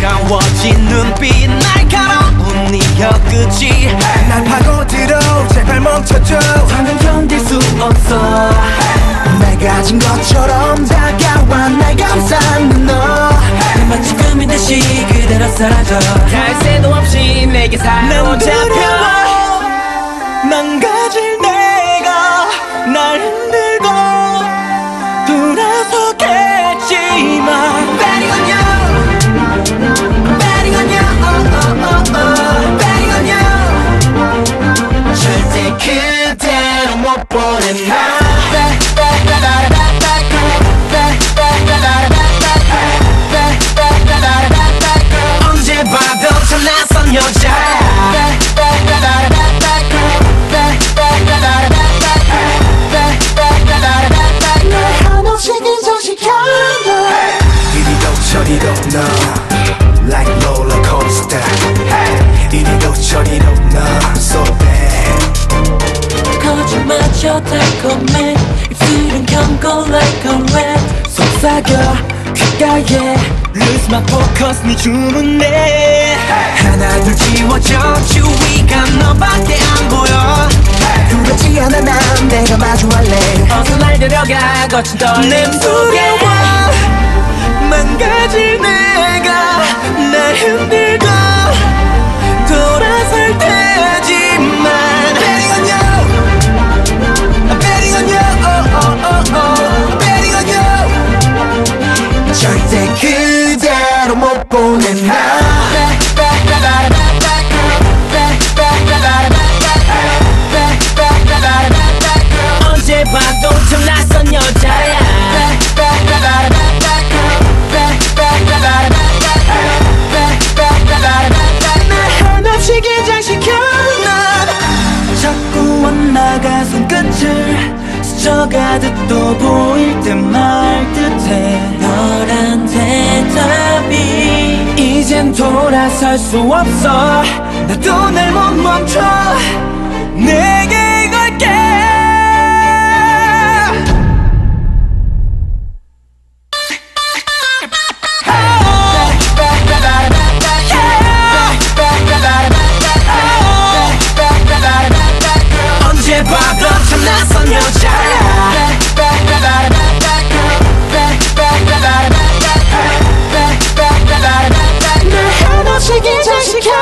차가워진 네 혀끝이. 날 파고들어. 제발 멈춰줘. 당장 견딜 수 없어 날 가진 것처럼 다가와 날 감싸는 너. 마치 꿈인 듯이 그대로 사라져. 갈 새도 없이 내게 사로잡혀. 망가질 내가 날 흔들고 돌아서겠지만. Betting on you. Betting on you. Oh, oh, oh, oh. Betting on you. 절대 그대로 못 보내 나 거짓마저 달콤해 입술은 경고 like 귓가에. Lose my focus 네 주문에. 하나 둘 지워져 주위가 너밖에 안 보여. 두렵지 않아 난 내가 마주할래. 어서 날 데려가 거친 떨림 속에. 와 망가질 내가 날 흔들 보내 나 언제 봐도 참 낯선 여자야. 날 한없이 긴장시켜 넌 자꾸 원나가 손끝을 스쳐가듯 또 보일 듯 말 듯해 돌아설 수 없어. 나도 날 못 멈춰 She can't